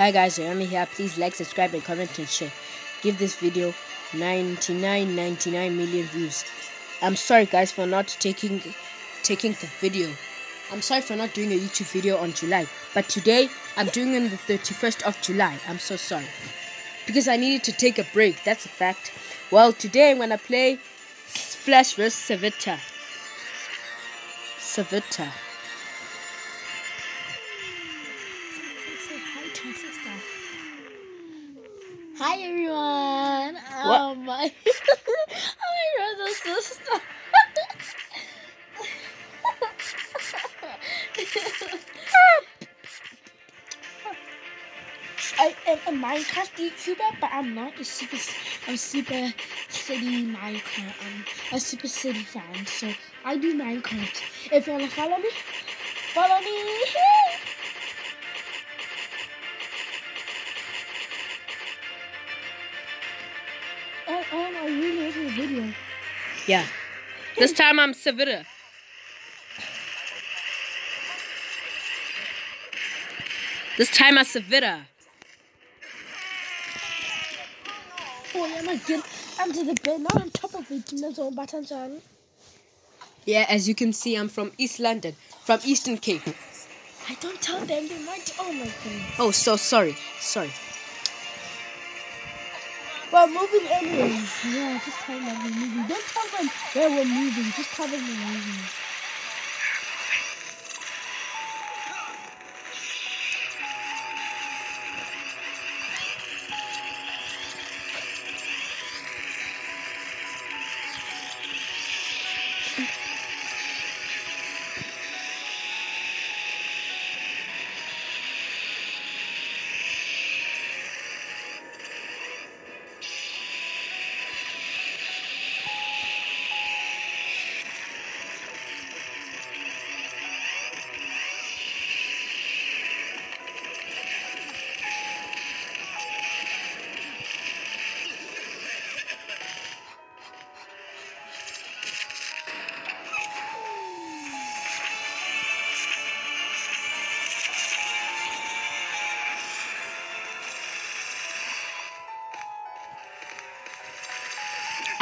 Hi guys, Jeremy here. Please like, subscribe, and comment and share. Give this video 99, 99 million views. I'm sorry guys for not taking taking the video. I'm sorry for not doing a YouTube video on July, but today I'm doing it on the 31st of July. I'm so sorry because I needed to take a break. That's a fact. Well, today I'm gonna play Flash vs Savitar. Savitar. Hi everyone. What? Oh my, oh my brother sister. I am a Minecraft YouTuber, but I'm not a super. I'm super city Minecraft. I'm a super city fan, so I do Minecraft. If you wanna follow me, follow me. Making. Yeah. This time I'm Savitar. This time I'm Savitar. Oh yeah, my god. I'm to the bed, not on top of it. That's all buttons on. Yeah, as you can see, I'm from East London, from Eastern Cape. I don't tell them they might. Oh my goodness. Oh, so sorry, sorry. We're moving anyways. Yeah, just tell them we're moving. Don't tell them where we're moving. Just tell them we're moving.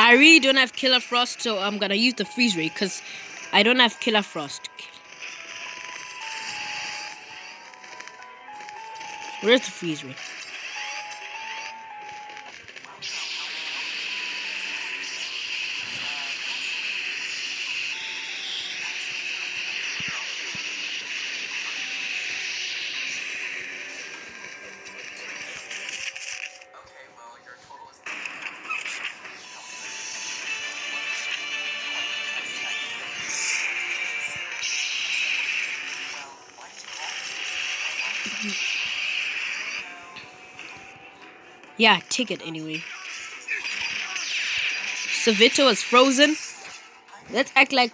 I really don't have Killer Frost, so I'm gonna use the freeze ray because I don't have Killer Frost. Where's the freeze ray? Yeah, take it anyway. Savitar is frozen. Let's act like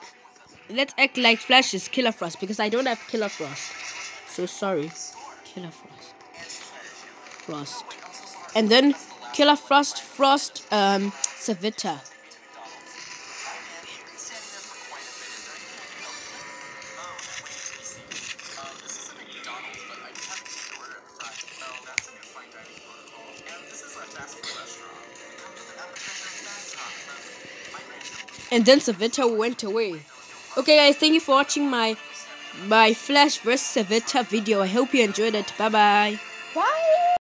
let's act like Flash is Killer Frost because I don't have Killer Frost. So sorry. Killer Frost. Frost. And then Killer Frost, Frost, um, Savitar. And then Savitar went away. Okay guys, thank you for watching my my Flash vs Savitar video. I hope you enjoyed it. Bye bye. Bye.